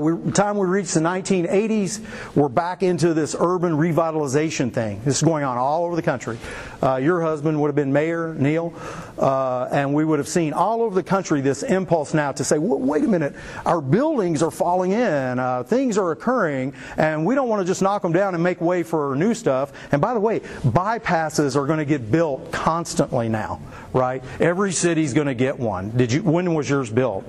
We, time we reach the 1980s, we're back into this urban revitalization thing. This is going on all over the country. Uh, your husband would have been mayor, Neil, uh, and we would have seen all over the country this impulse now to say, wait a minute, our buildings are falling in, uh, things are occurring, and we don't want to just knock them down and make way for new stuff. And by the way, bypasses are going to get built constantly now, right? Every city's going to get one. Did you? When was yours built?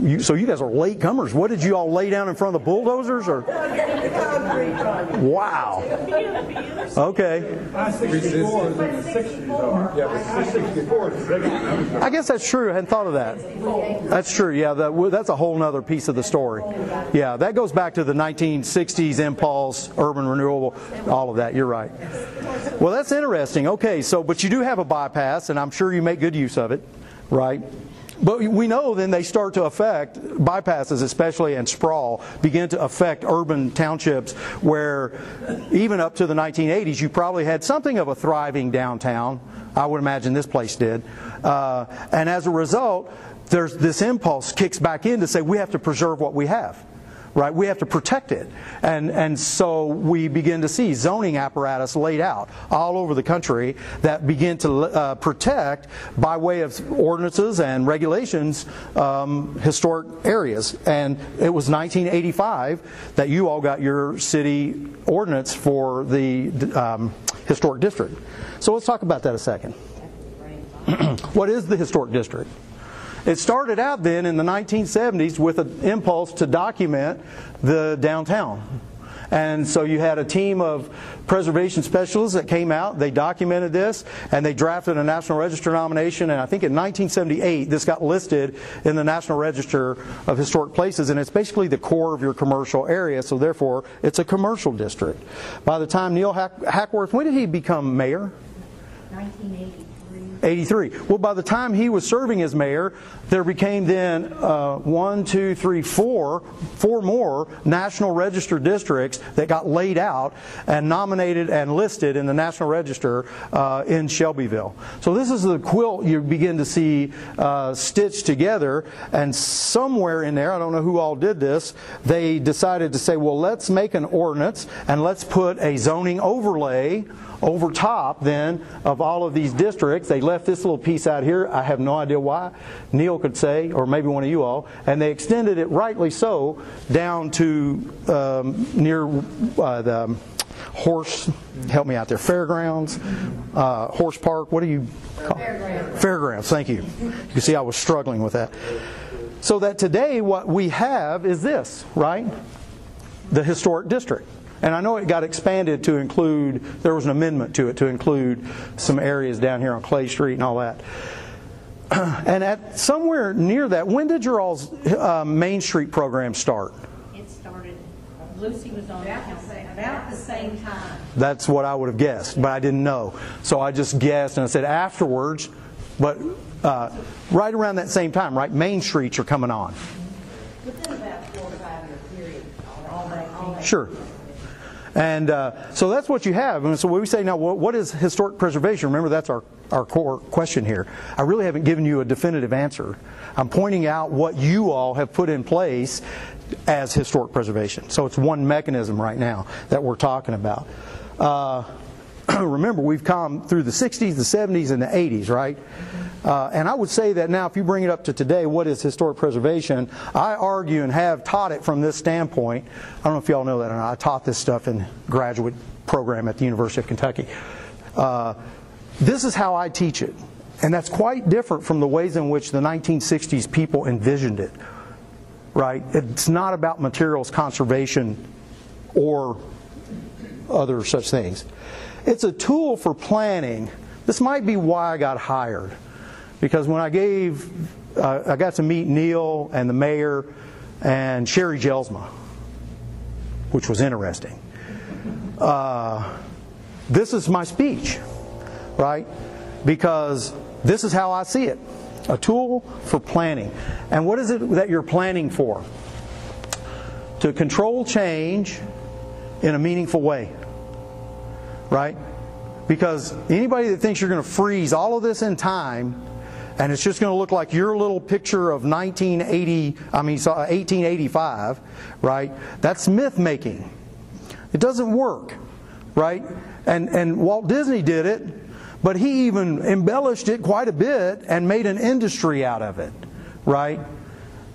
You, so you guys are late comers. What did you all lay down in front of the bulldozers? Or wow. Okay. I guess that's true. I hadn't thought of that. That's true. Yeah, that, that's a whole other piece of the story. Yeah, that goes back to the 1960s impulse, urban renewal, all of that. You're right. Well, that's interesting. Okay, so but you do have a bypass, and I'm sure you make good use of it, right? But we know then they start to affect, bypasses especially and sprawl, begin to affect urban townships where even up to the 1980s you probably had something of a thriving downtown. I would imagine this place did. Uh, and as a result, there's this impulse kicks back in to say we have to preserve what we have right? We have to protect it. And, and so we begin to see zoning apparatus laid out all over the country that begin to uh, protect, by way of ordinances and regulations, um, historic areas. And it was 1985 that you all got your city ordinance for the um, historic district. So let's talk about that a second. what is the historic district? It started out then in the 1970s with an impulse to document the downtown. And so you had a team of preservation specialists that came out, they documented this, and they drafted a National Register nomination. And I think in 1978, this got listed in the National Register of Historic Places, and it's basically the core of your commercial area, so therefore it's a commercial district. By the time Neil Hackworth, when did he become mayor? 1980. 83. Well, by the time he was serving as mayor, there became then uh, one, two, three, four, four more National Register districts that got laid out and nominated and listed in the National Register uh, in Shelbyville. So this is the quilt you begin to see uh, stitched together, and somewhere in there, I don't know who all did this, they decided to say, well, let's make an ordinance and let's put a zoning overlay over top then of all of these districts. They left this little piece out here. I have no idea why. Neil could say, or maybe one of you all. And they extended it, rightly so, down to um, near uh, the horse, help me out there, fairgrounds, uh, horse park. What do you call Fairgrounds. Fairgrounds, thank you. You can see I was struggling with that. So that today what we have is this, right? The historic district. And I know it got expanded to include, there was an amendment to it to include some areas down here on Clay Street and all that. And at somewhere near that, when did your all's uh, Main Street program start? It started, Lucy was on the council about the same time. That's what I would have guessed, but I didn't know. So I just guessed and I said afterwards, but uh, right around that same time, right? Main Streets are coming on. Within about four to five year period, all that. All that Sure. And uh, so that's what you have. And so we say now, what is historic preservation? Remember, that's our, our core question here. I really haven't given you a definitive answer. I'm pointing out what you all have put in place as historic preservation. So it's one mechanism right now that we're talking about. Uh, remember, we've come through the 60s, the 70s, and the 80s, right? Uh, and I would say that now, if you bring it up to today, what is historic preservation? I argue and have taught it from this standpoint. I don't know if y'all know that or not. I taught this stuff in graduate program at the University of Kentucky. Uh, this is how I teach it. And that's quite different from the ways in which the 1960s people envisioned it. Right? It's not about materials conservation or other such things. It's a tool for planning. This might be why I got hired because when I gave, uh, I got to meet Neil and the mayor and Sherry Gelsma, which was interesting. Uh, this is my speech, right? Because this is how I see it a tool for planning. And what is it that you're planning for? To control change in a meaningful way, right? Because anybody that thinks you're going to freeze all of this in time and it's just going to look like your little picture of 1980, I mean, so- uh, 1885, right? That's myth making. It doesn't work, right? And, and Walt Disney did it, but he even embellished it quite a bit and made an industry out of it, right?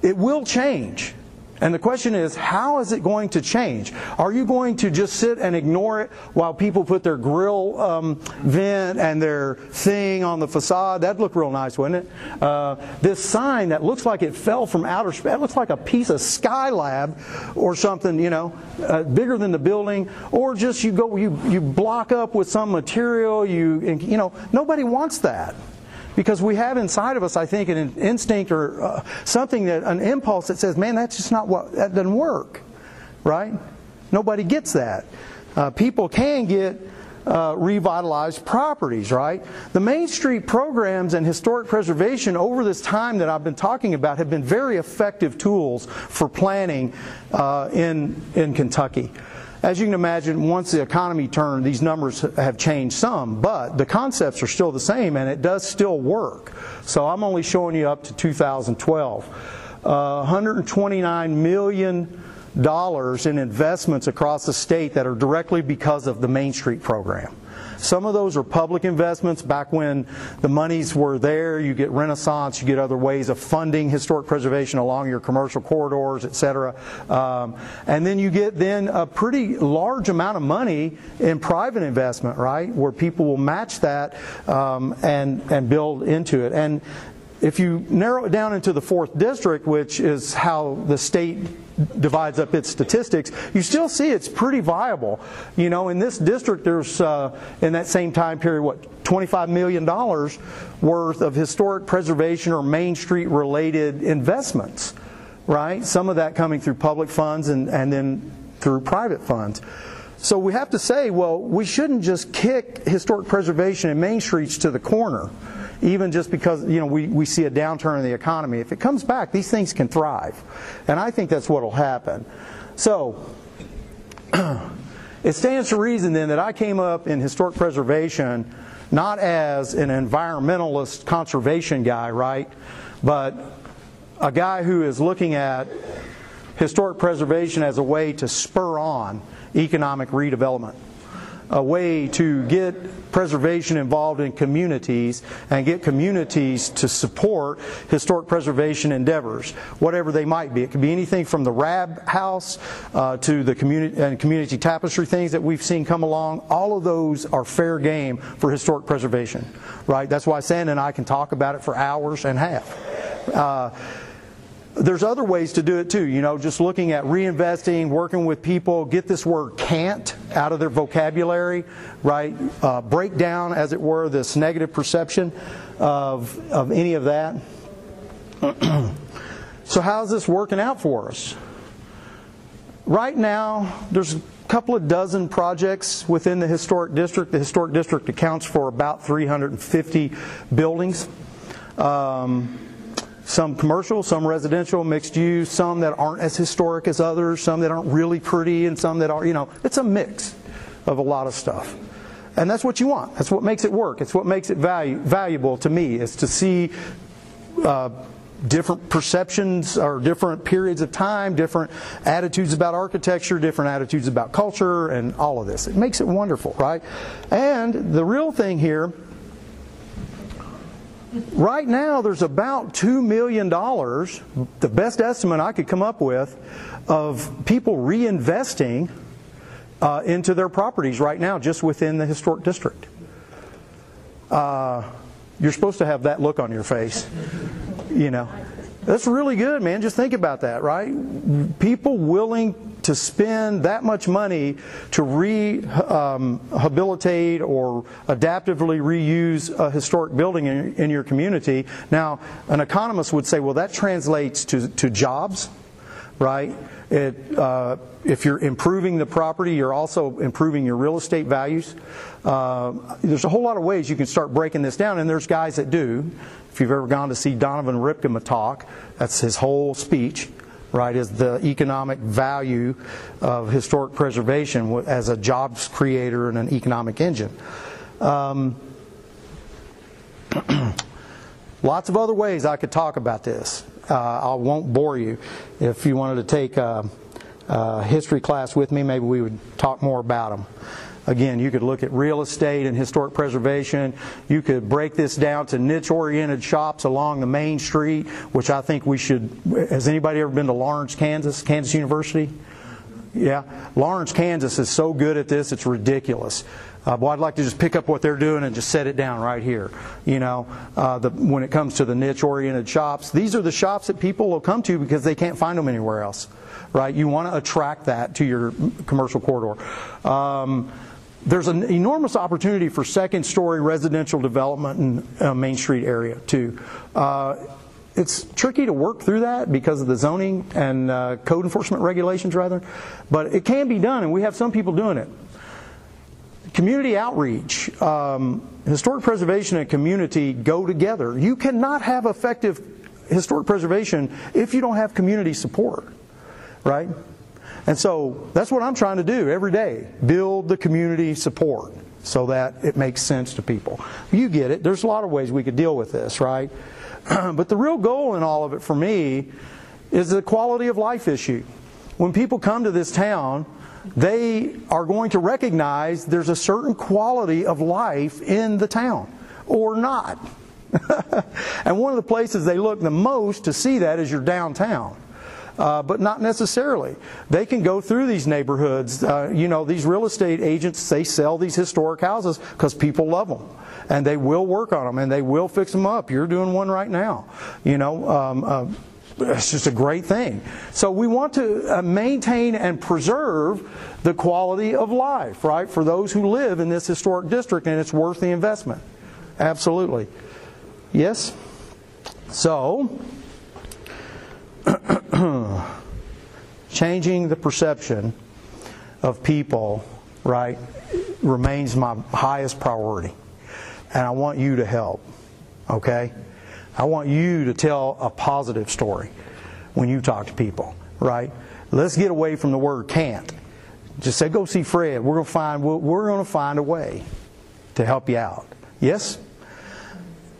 It will change. And the question is, how is it going to change? Are you going to just sit and ignore it while people put their grill um, vent and their thing on the facade? That'd look real nice, wouldn't it? Uh, this sign that looks like it fell from outer space, it looks like a piece of Skylab or something, you know, uh, bigger than the building. Or just you go, you, you block up with some material, you, you know, nobody wants that. Because we have inside of us, I think, an instinct or uh, something that, an impulse that says, man, that's just not what, that doesn't work. Right? Nobody gets that. Uh, people can get uh, revitalized properties, right? The Main Street programs and historic preservation over this time that I've been talking about have been very effective tools for planning uh, in, in Kentucky. As you can imagine, once the economy turned, these numbers have changed some, but the concepts are still the same and it does still work. So I'm only showing you up to 2012. Uh, 129 million dollars in investments across the state that are directly because of the Main Street program. Some of those are public investments back when the monies were there. You get Renaissance, you get other ways of funding historic preservation along your commercial corridors, et cetera. Um, and then you get then a pretty large amount of money in private investment, right, where people will match that um, and and build into it. And if you narrow it down into the fourth district, which is how the state divides up its statistics, you still see it's pretty viable. You know, in this district, there's uh, in that same time period, what, $25 million worth of historic preservation or Main Street related investments, right? Some of that coming through public funds and, and then through private funds. So we have to say, well, we shouldn't just kick historic preservation and Main Streets to the corner even just because you know we, we see a downturn in the economy. If it comes back, these things can thrive. And I think that's what will happen. So it stands to reason then that I came up in historic preservation not as an environmentalist conservation guy, right? But a guy who is looking at historic preservation as a way to spur on economic redevelopment a way to get preservation involved in communities and get communities to support historic preservation endeavors, whatever they might be. It could be anything from the Rab House uh, to the community and community tapestry things that we've seen come along. All of those are fair game for historic preservation, right? That's why Sand and I can talk about it for hours and a half. Uh, there's other ways to do it too. You know, just looking at reinvesting, working with people, get this word can't out of their vocabulary, right? Uh, break down, as it were, this negative perception of, of any of that. so, how's this working out for us? Right now, there's a couple of dozen projects within the historic district. The historic district accounts for about 350 buildings. Um, some commercial, some residential, mixed use, some that aren't as historic as others, some that aren't really pretty, and some that are, you know, it's a mix of a lot of stuff. And that's what you want. That's what makes it work. It's what makes it value, valuable to me, is to see uh, different perceptions or different periods of time, different attitudes about architecture, different attitudes about culture, and all of this. It makes it wonderful, right? And the real thing here Right now, there's about $2 million, the best estimate I could come up with, of people reinvesting uh, into their properties right now, just within the historic district. Uh, you're supposed to have that look on your face, you know. That's really good, man. Just think about that, right? People willing to spend that much money to rehabilitate um, or adaptively reuse a historic building in, in, your community. Now, an economist would say, well, that translates to, to jobs, right? It, uh, if you're improving the property, you're also improving your real estate values. Uh, there's a whole lot of ways you can start breaking this down, and there's guys that do. If you've ever gone to see Donovan Rypkema talk, that's his whole speech, right, is the economic value of historic preservation as a jobs creator and an economic engine. Um, Lots of other ways I could talk about this. Uh, I won't bore you. If you wanted to take a, a history class with me, maybe we would talk more about them. Again, you could look at real estate and historic preservation. You could break this down to niche-oriented shops along the main street, which I think we should. Has anybody ever been to Lawrence, Kansas, Kansas University? Yeah, Lawrence, Kansas is so good at this, it's ridiculous. Uh, boy, I'd like to just pick up what they're doing and just set it down right here. You know, uh, the, when it comes to the niche-oriented shops, these are the shops that people will come to because they can't find them anywhere else, right? You want to attract that to your commercial corridor. Um, there's an enormous opportunity for second-story residential development in uh, Main Street area too. Uh, it's tricky to work through that because of the zoning and uh, code enforcement regulations, rather, but it can be done, and we have some people doing it. Community outreach, um, historic preservation and community go together. You cannot have effective historic preservation if you don't have community support, right? And so that's what I'm trying to do every day build the community support so that it makes sense to people. You get it. There's a lot of ways we could deal with this, right? but the real goal in all of it for me is the quality of life issue. When people come to this town, they are going to recognize there's a certain quality of life in the town or not. and one of the places they look the most to see that is your downtown. Uh, but not necessarily. They can go through these neighborhoods. Uh, you know, these real estate agents, they sell these historic houses because people love them. And they will work on them and they will fix them up. You're doing one right now. You know, um, uh, it's just a great thing. So we want to uh, maintain and preserve the quality of life, right, for those who live in this historic district, and it's worth the investment. Absolutely. Yes? So, changing the perception of people, right, remains my highest priority. And I want you to help, okay? I want you to tell a positive story when you talk to people, right? Let's get away from the word can't. Just say, go see Fred. We're going to find, we're going to find a way to help you out. Yes?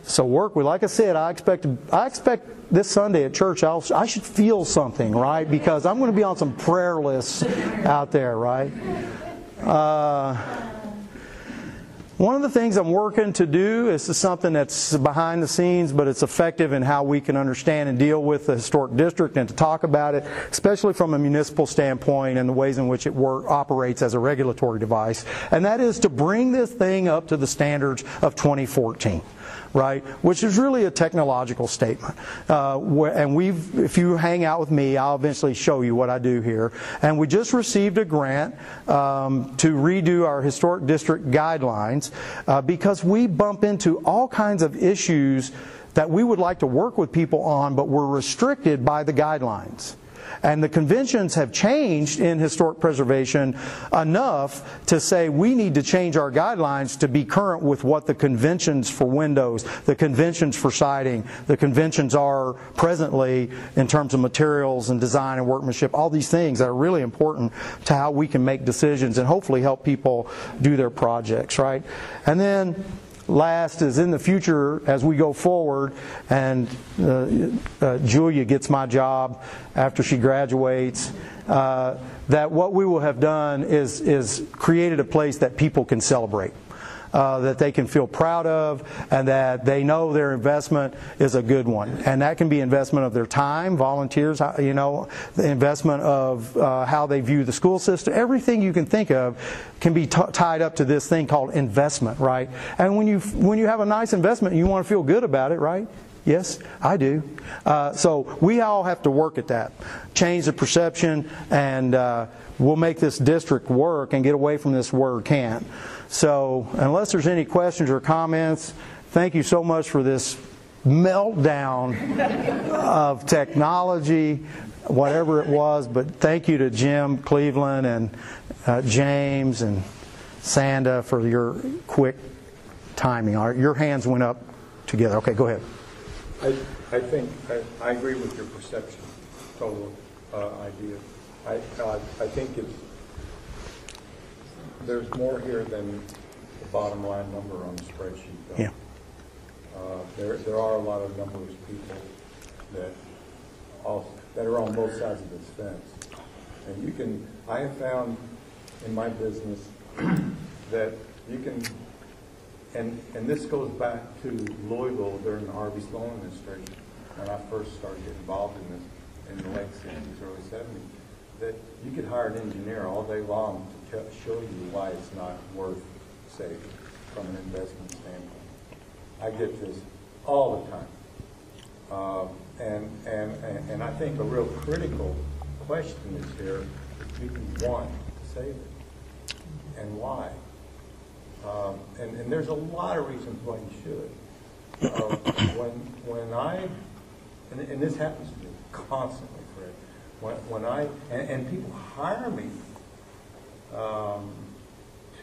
So work with, like I said, I expect, I expect this Sunday at church, I'll, I should feel something, right? Because I'm going to be on some prayer lists out there, right? Uh, one of the things I'm working to do is something that's behind the scenes, but it's effective in how we can understand and deal with the historic district and to talk about it, especially from a municipal standpoint and the ways in which it work, operates as a regulatory device. And that is to bring this thing up to the standards of 2014 right? Which is really a technological statement. Uh, and we've, if you hang out with me, I'll eventually show you what I do here. And we just received a grant um, to redo our historic district guidelines uh, because we bump into all kinds of issues that we would like to work with people on, but we're restricted by the guidelines. And the conventions have changed in historic preservation enough to say we need to change our guidelines to be current with what the conventions for windows, the conventions for siding, the conventions are presently in terms of materials and design and workmanship, all these things that are really important to how we can make decisions and hopefully help people do their projects, right? And then last is in the future as we go forward. And uh, uh, Julia gets my job after she graduates, uh, that what we will have done is, is created a place that people can celebrate uh, that they can feel proud of and that they know their investment is a good one. And that can be investment of their time, volunteers, you know, the investment of uh, how they view the school system. Everything you can think of can be tied up to this thing called investment, right? And when you when you have a nice investment, you want to feel good about it, right? Yes, I do. Uh, so we all have to work at that, change the perception, and uh, we'll make this district work and get away from this word can't. So, unless there's any questions or comments, thank you so much for this meltdown of technology, whatever it was. But thank you to Jim Cleveland and uh, James and Sanda for your quick timing. Your hands went up together. Okay, go ahead. I, I think, I, I agree with your perception, total uh, idea. I, uh, I think it's there's more here than the bottom line number on the spreadsheet. though. Yeah. Uh, There, there are a lot of numbers of people that, all- that are on both sides of this fence. And you can, I have found in my business that you can, and, and this goes back to Louisville during the Harvey Sloan administration, when I first started getting involved in this, in the late sixties, early seventies, that you could hire an engineer all day long to show you why it's not worth saving from an investment standpoint. I get this all the time. Um, And, and, and- and I think a real critical question is here, do you want to save it? And why? Um, And, and there's a lot of reasons why you should. Uh, When, when I, and, and this happens to me constantly, Fred, when, when I, and, and people hire me um,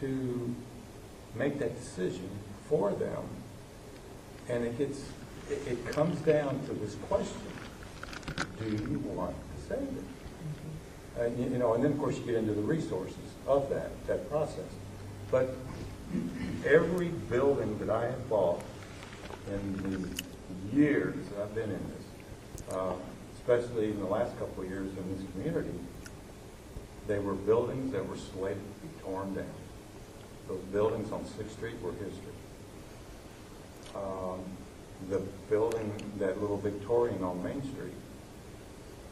to make that decision for them, and it gets, it, it comes down to this question, do you want to save it? And, you- you know, and then, of course, you get into the resources of that, that process. But every building that I have bought in the years I've been in this, uh, especially in the last couple of years in this community, they were buildings that were slated to be torn down. Those buildings on Sixth Street were history. Um, The building, that little Victorian on Main Street,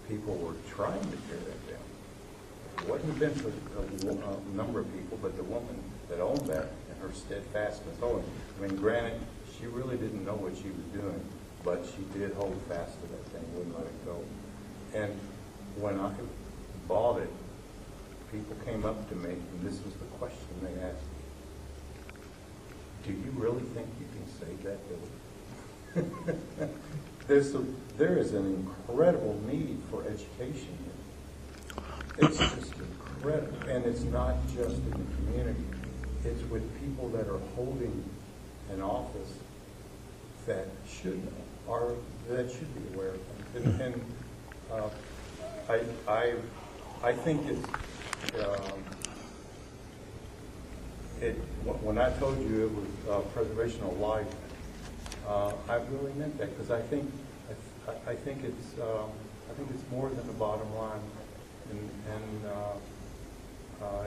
people were trying to tear that down. It wasn't been for a a number of people, but the woman that owned that her steadfastness, I mean, granted, she really didn't know what she was doing, but she did hold fast to that thing, wouldn't let it go. And when I bought it, people came up to me, and this was the question they asked me. Do you really think you can save that building? There's, a- there is an incredible need for education here. It's just incredible, and it's not just in the community. It's with people that are holding an office that should or that should be aware of things. And, and, uh, I, I, I think it's, um, it, when I told you it was uh, preservation of life, uh, I really meant that, because I think, I, I think it's, um, I think it's more than the bottom line, and, and, uh.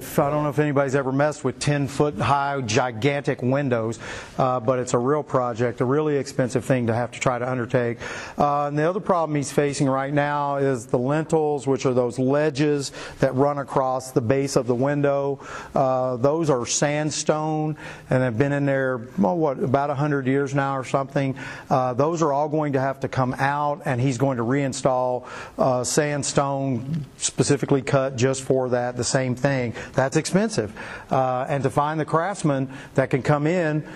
I don't know if anybody's ever messed with 10-foot-high gigantic windows, uh, but it's a real project, a really expensive thing to have to try to undertake. Uh, And the other problem he's facing right now is the lintels, which are those ledges that run across the base of the window. Uh, Those are sandstone and have been in there, well, what, about 100 years now or something. Uh, Those are all going to have to come out, and he's going to reinstall uh, sandstone specifically cut just for that, the same thing. That's expensive. Uh, and to find the craftsman that can come in,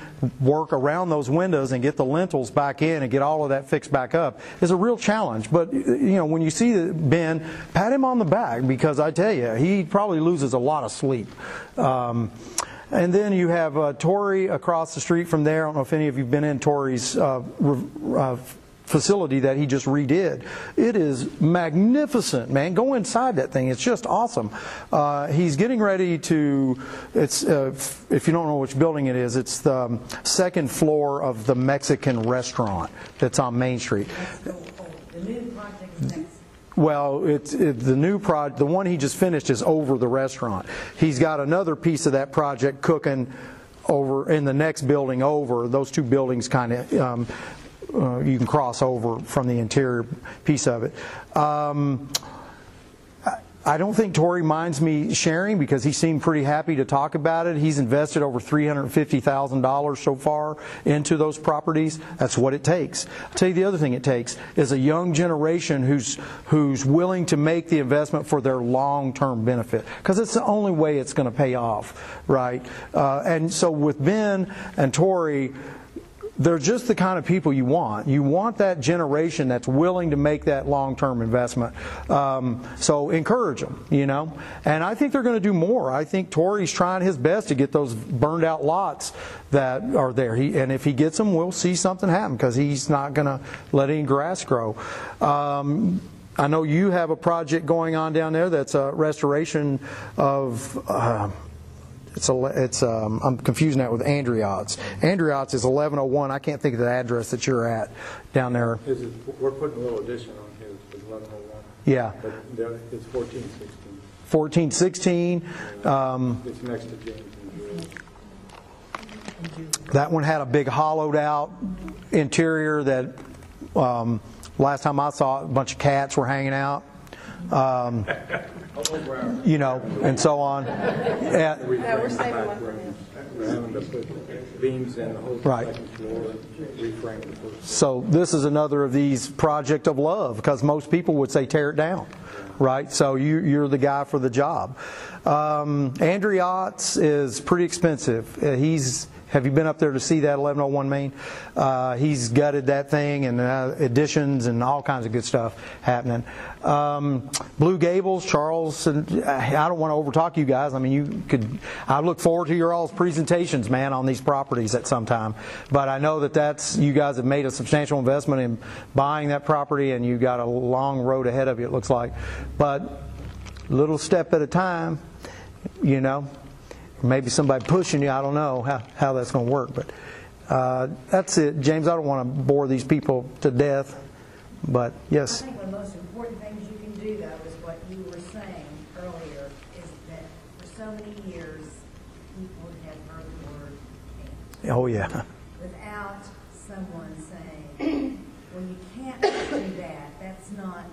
work around those windows and get the lintels back in and get all of that fixed back up is a real challenge. But, you know, when you see Ben, pat him on the back because I tell you, he probably loses a lot of sleep. Um, and then you have uh, across the street from there. I don't know if any of you have been in Torrey's uh, uh, facility that he just redid. It is magnificent, man. Go inside that thing. It's just awesome. Uh, he's getting ready to, it's, uh, if you don't know which building it is, it's the um, second floor of the Mexican restaurant that's on Main Street. Well, it's it, the new project. The one he just finished is over the restaurant. He's got another piece of that project cooking over in the next building over. Those two buildings kind of um, uh, you can cross over from the interior piece of it. Um, I don't think Tory minds me sharing because he seemed pretty happy to talk about it. He's invested over $350,000 so far into those properties. That's what it takes. I'll tell you the other thing it takes is a young generation who's who's willing to make the investment for their long-term benefit because it's the only way it's going to pay off, right? Uh, and so with Ben and Tory, they're just the kind of people you want. You want that generation that's willing to make that long-term investment. Um, so encourage them, you know. And I think they're going to do more. I think Tory's trying his best to get those burned out lots that are there. He, and if he gets them, we'll see something happen because he's not going to let any grass grow. Um, I know you have a project going on down there that's a restoration of. Uh, it's, a, it's um, I'm confusing that with Andriot's. Andriot's is 1101. I can't think of the address that you're at down there. Is, we're putting a little addition on his, eleven oh one, Yeah, but it's fourteen sixteen. 1416. Um, It's next to James and Julie. That one had a big hollowed out interior that um, last time I saw it, a bunch of cats were hanging out. Um, you know, and so on. Yeah, we're saving one for him. We're having put beams in the whole Right. second floor, reframe the first. So this is another of these project of love because most people would say tear it down, right? So you, you're the guy for the job. Um, Andriot's is pretty expensive. Uh, He's have you been up there to see that 1101 Main? Uh, he's gutted that thing and uh, additions and all kinds of good stuff happening. Um, Blue Gables, Charles, and I don't want to overtalk you guys. I mean, you could. I look forward to your all's presentations, man, on these properties at some time. But I know that that's you guys have made a substantial investment in buying that property, and you got a long road ahead of you. It looks like, but little step at a time, you know. Maybe somebody pushing you. I don't know how, how that's going to work, but uh, that's it, James. I don't want to bore these people to death, but yes. I yes, think one of the most important things you can do, though, is what you were saying earlier, is that for so many years, people have heard the word camp oh yeah, without someone saying, well, you can't do that, that's not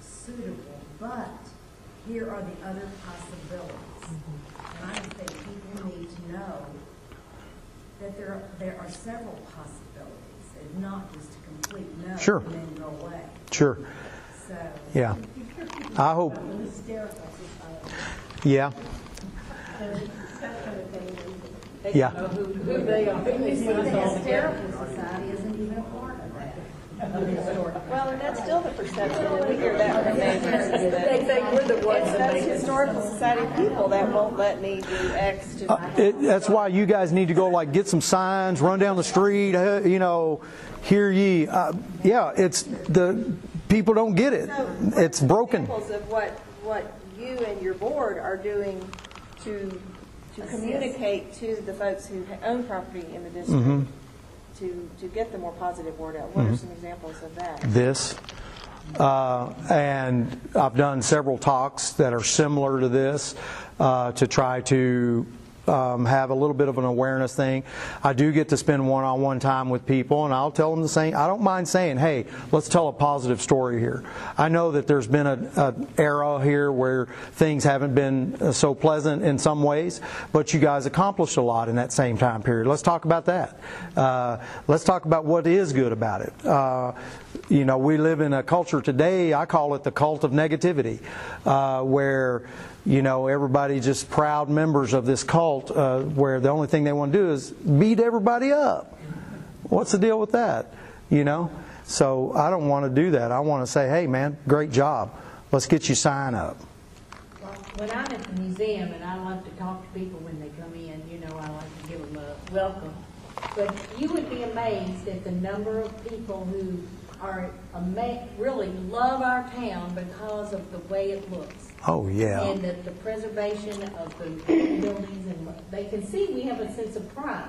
suitable, but here are the other possibilities. And I just think people need to know that there, there are several possibilities, and not just a complete no Sure. and then go away. sure, So, yeah. I hope, Hysterical society. yeah, yeah. Well, and that's still the perception, and we hear that from neighbors. They think we're the ones It's that those make it. historical society people that won't let me do X to Uh, it, that's why you guys need to go like get some signs, run down the street, uh, you know, hear ye. Uh, yeah, it's the people don't get it. So, It's broken. Examples of what, what you and your board are doing to, to communicate to the folks who own property in the Mm-hmm. district, to, to get the more positive word out. What are some examples of that? this. Uh, and I've done several talks that are similar to this uh, to try to um, have a little bit of an awareness thing. I do get to spend one on one time with people, and I'll tell them the same. I don't mind saying, hey, let's tell a positive story here. I know that there's been an era here where things haven't been uh, so pleasant in some ways, but you guys accomplished a lot in that same time period. Let's talk about that. Uh, let's talk about what is good about it. Uh, you know, we live in a culture today, I call it the cult of negativity, uh, where, you know, everybody just proud members of this cult, uh, where the only thing they want to do is beat everybody up. What's the deal with that? You know? So I don't want to do that. I want to say, hey, man, great job. Let's get you sign up. Well, When I'm at the museum, and I love to talk to people when they come in, you know, I like to give them a welcome. But you would be amazed at the number of people who are ama- really love our town because of the way it looks. Oh, yeah. And the, the preservation of the buildings, and they can see we have a sense of pride.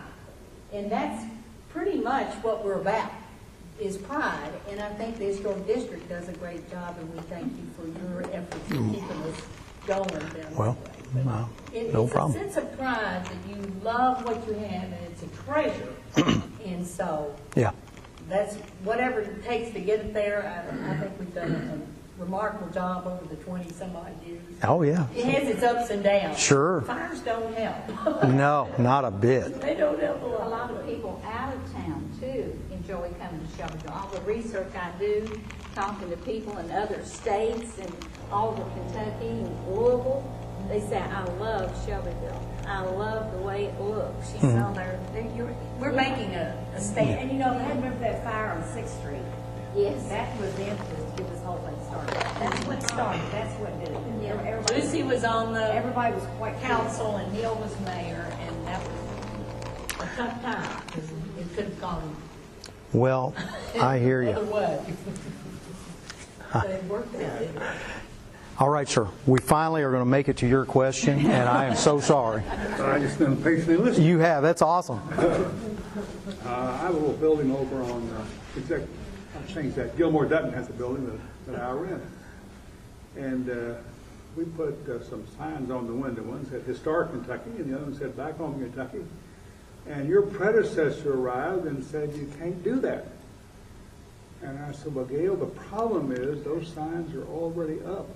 And that's pretty much what we're about, is pride. And I think the historic district does a great job, and we thank you for your efforts in keeping us going down that Well, no, It- no It's problem. a sense of pride that you love what you have, and it's a treasure. And so, Yeah. that's, whatever it takes to get it there, I, I think we've done a remarkable job over the twenty-some odd years. Oh, yeah. It has its ups and downs. Sure. Fires don't help. No, not a bit. They don't help a A lot. lot of people out of town too enjoy coming to Shelbyville. All the research I do, talking to people in other states and all over Kentucky and Louisville, they say, I love Shelbyville. I love the way it looks. You Mm-hmm. know, they're, They- you're- We're making a, a stand. And you know, I remember that fire on Sixth Street. yes. That was the impetus to get this whole thing started. That's what started, that's what did it. Yeah. Everybody, Lucy was on the everybody was quite council and Neil was mayor, and that was a tough time, because it could have gone Well, I hear the you. other way. But it worked out, didn't it? All right, sir. We finally are going to make it to your question, and I am so sorry. I just been patiently listening. You have. That's awesome. Uh, I have a little building over on, uh, exec, I'll change that, Gilmore Dutton has a building that, that I rent. And, uh, we put uh, some signs on the window, one said Historic Kentucky, and the other one said Back Home Kentucky. And your predecessor arrived and said, you can't do that. And I said, well, Gail, the problem is, those signs are already up.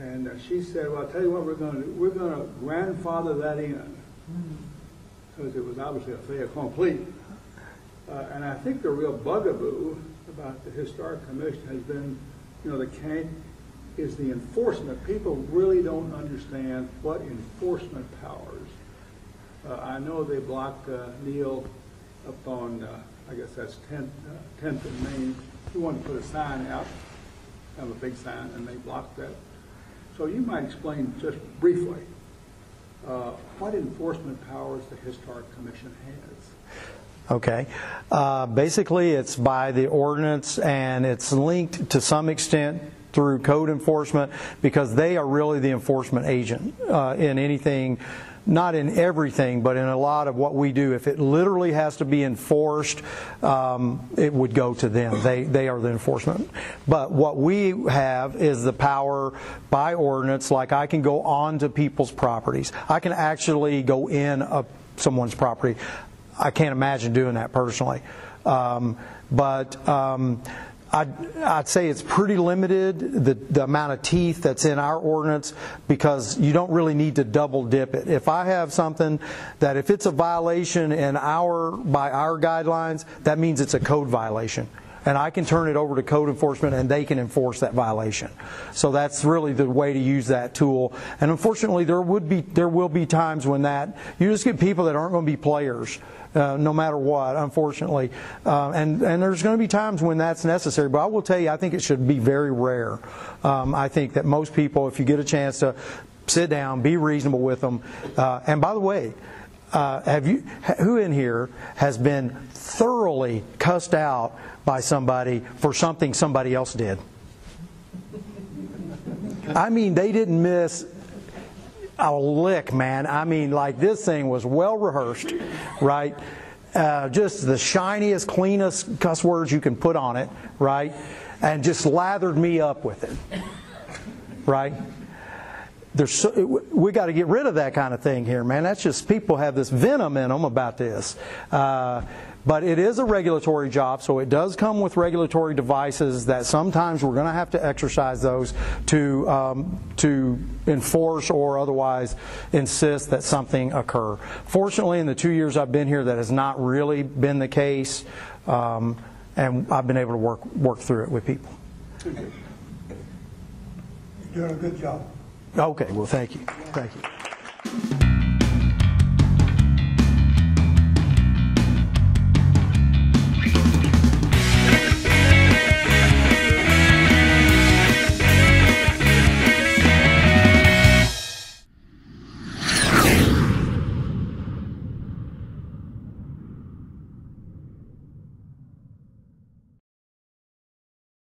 And uh, she said, well, I'll tell you what we're gonna do, we're gonna grandfather that in because it was obviously a fait accompli. Uh, and I think the real bugaboo about the Historic Commission has been, you know, the can't, is the enforcement. People really don't understand what enforcement powers. Uh, I know they blocked uh, Neil up on, uh, I guess that's 10th, uh, 10th and Main. He wanted to put a sign out, have a big sign, and they blocked that. So you might explain just briefly uh, what enforcement powers the Historic Commission has. Okay. Uh, basically, it's by the ordinance, and it's linked to some extent through code enforcement because they are really the enforcement agent uh, in anything. Not in everything, but in a lot of what we do. If it literally has to be enforced, um, it would go to them. They they are the enforcement. But what we have is the power by ordinance. Like I can go onto people's properties. I can actually go in a, someone's property. I can't imagine doing that personally. Um, but um, I'd, I'd say it's pretty limited, the, the amount of teeth that's in our ordinance, because you don't really need to double dip it. If I have something that if it's a violation in our, by our guidelines, that means it's a code violation. And I can turn it over to code enforcement and they can enforce that violation. So that's really the way to use that tool. And unfortunately, there would be, there will be times when that, you just get people that aren't going to be players. Uh, no matter what, unfortunately. Uh, and, and there's going to be times when that's necessary, but I will tell you, I think it should be very rare. Um, I think that most people, if you get a chance to sit down, be reasonable with them, uh, and by the way, uh, have you, who in here has been thoroughly cussed out by somebody for something somebody else did? I mean, they didn't miss a lick, man. I mean, like this thing was well rehearsed, right? Uh, just the shiniest, cleanest cuss words you can put on it, right? And just lathered me up with it, right? There's so, we got to get rid of that kind of thing here, man. That's just people have this venom in them about this. Uh, but it is a regulatory job, so it does come with regulatory devices that sometimes we're going to have to exercise those to um, to enforce or otherwise insist that something occur. Fortunately, in the two years I've been here, that has not really been the case, um, and I've been able to work work through it with people. You're doing a good job. Okay, well, thank you. Thank you.